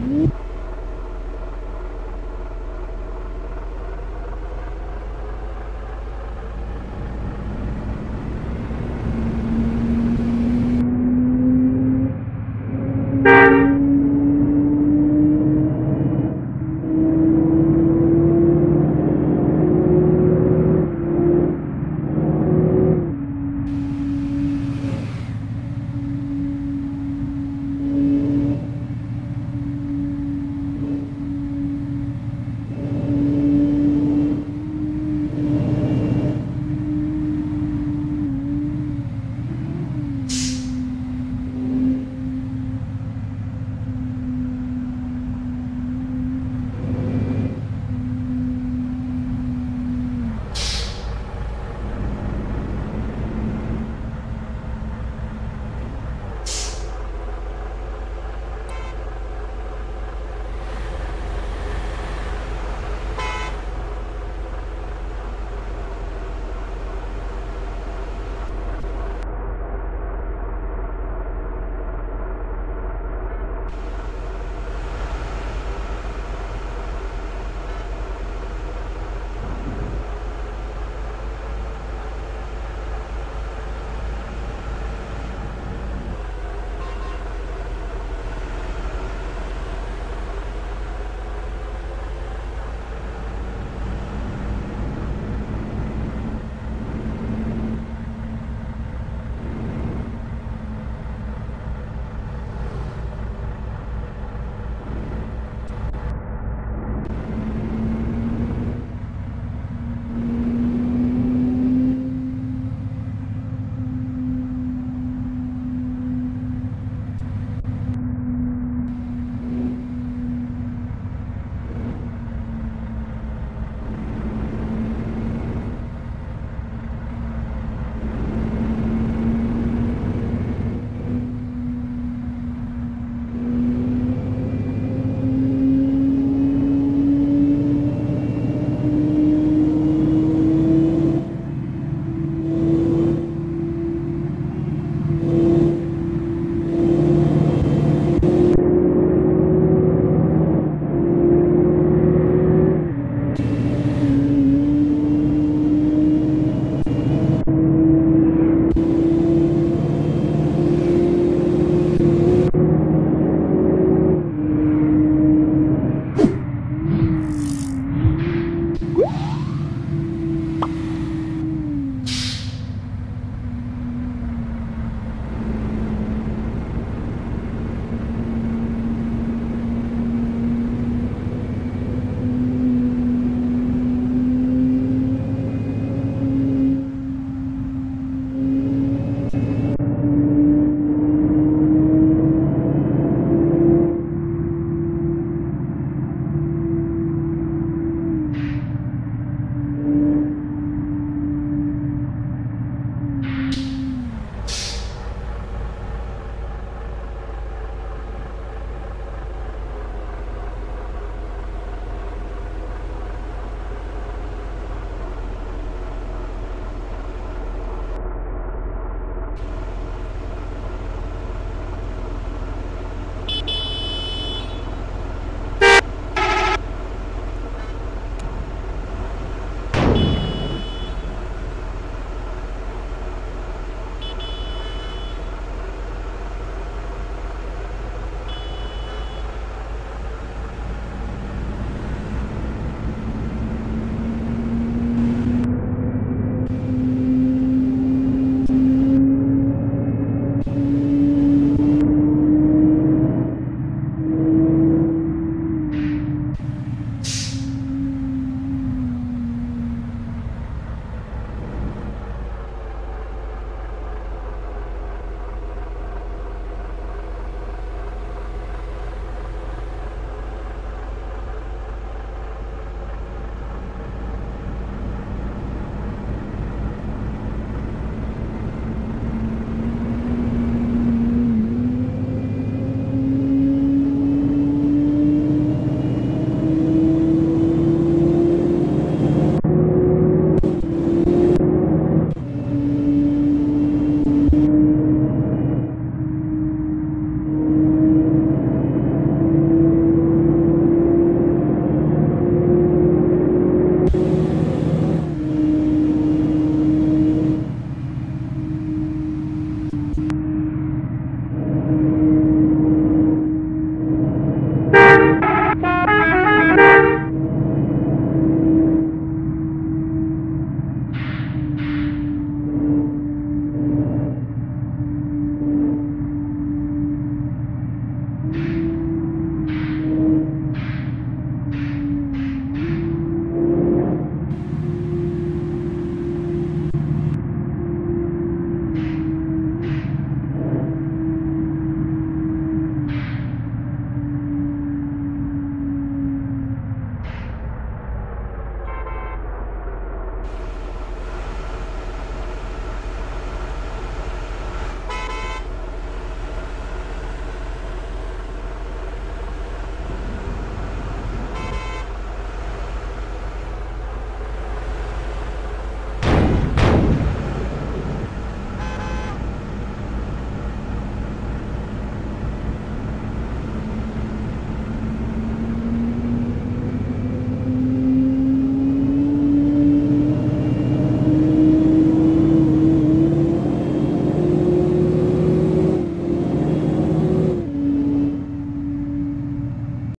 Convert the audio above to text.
Mm-hmm.